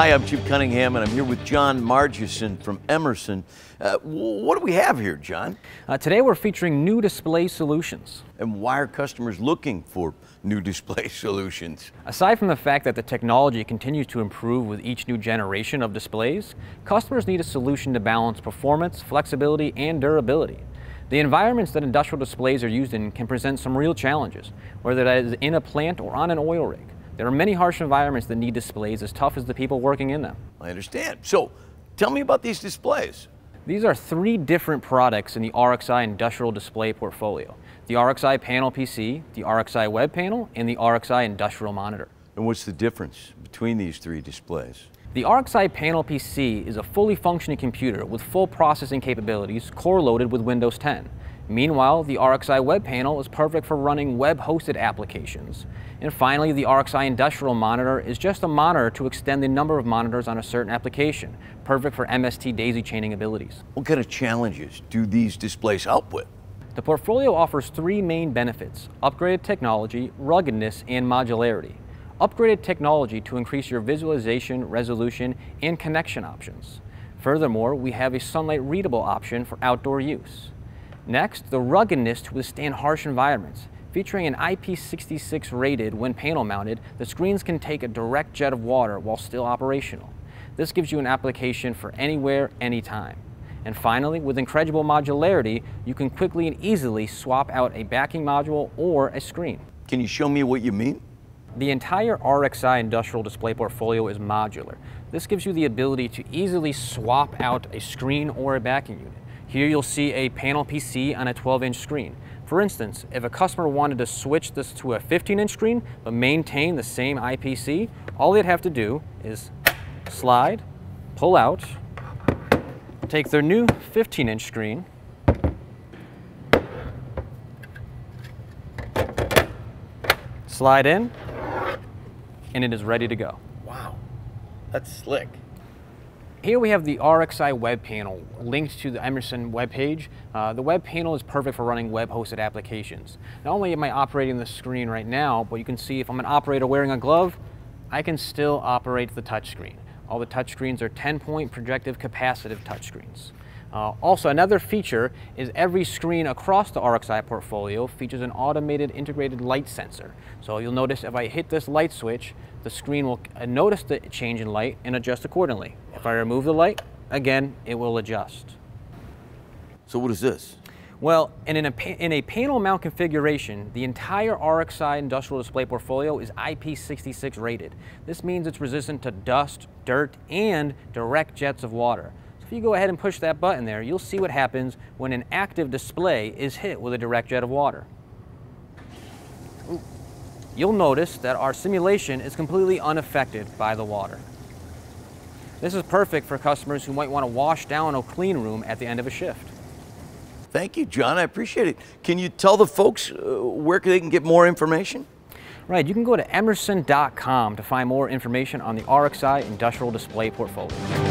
Hi, I'm Chip Cunningham, and I'm here with John Margeson from Emerson. Uh, what do we have here, John? Uh, today we're featuring new display solutions. And why are customers looking for new display solutions? Aside from the fact that the technology continues to improve with each new generation of displays, customers need a solution to balance performance, flexibility, and durability. The environments that industrial displays are used in can present some real challenges, whether that is in a plant or on an oil rig. There are many harsh environments that need displays as tough as the people working in them. I understand. So, tell me about these displays. These are three different products in the RXI industrial display portfolio. The RXI Panel PC, the RXI Web Panel, and the RXI Industrial Monitor. And what's the difference between these three displays? The RXI Panel PC is a fully functioning computer with full processing capabilities core loaded with Windows 10. Meanwhile, the RXI Web Panel is perfect for running web-hosted applications. And finally, the RXI Industrial Monitor is just a monitor to extend the number of monitors on a certain application, perfect for MST daisy chaining abilities. What kind of challenges do these displays help with? The portfolio offers three main benefits, upgraded technology, ruggedness, and modularity upgraded technology to increase your visualization, resolution, and connection options. Furthermore, we have a sunlight readable option for outdoor use. Next, the ruggedness to withstand harsh environments. Featuring an IP66 rated when panel mounted, the screens can take a direct jet of water while still operational. This gives you an application for anywhere, anytime. And finally, with incredible modularity, you can quickly and easily swap out a backing module or a screen. Can you show me what you mean? The entire RXI industrial display portfolio is modular. This gives you the ability to easily swap out a screen or a backing unit. Here you'll see a panel PC on a 12-inch screen. For instance, if a customer wanted to switch this to a 15-inch screen but maintain the same IPC, all they'd have to do is slide, pull out, take their new 15-inch screen, slide in, and it is ready to go. Wow, that's slick. Here we have the RXI web panel linked to the Emerson web page. Uh, the web panel is perfect for running web-hosted applications. Not only am I operating the screen right now, but you can see if I'm an operator wearing a glove, I can still operate the touchscreen. All the touchscreens are 10-point projective capacitive touchscreens. Uh, also, another feature is every screen across the RXI portfolio features an automated integrated light sensor. So you'll notice if I hit this light switch, the screen will uh, notice the change in light and adjust accordingly. If I remove the light, again, it will adjust. So what is this? Well, in, a, in a panel mount configuration, the entire RXI industrial display portfolio is IP66 rated. This means it's resistant to dust, dirt, and direct jets of water. If you go ahead and push that button there, you'll see what happens when an active display is hit with a direct jet of water. You'll notice that our simulation is completely unaffected by the water. This is perfect for customers who might want to wash down a clean room at the end of a shift. Thank you, John. I appreciate it. Can you tell the folks uh, where they can get more information? Right, you can go to emerson.com to find more information on the RXI industrial display portfolio.